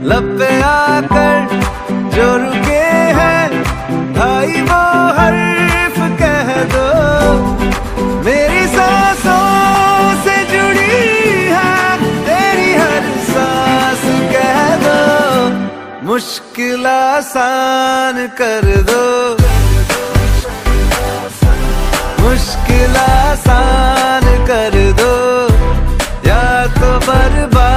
लब आकर जो रुके हैं, भाई वो हर्फ कह दो। मेरी सांसों से जुड़ी है, तेरी हर सांस कह दो। मुश्किल आसान कर दो। मुश्किल आसान कर दो। या तो बर्बाद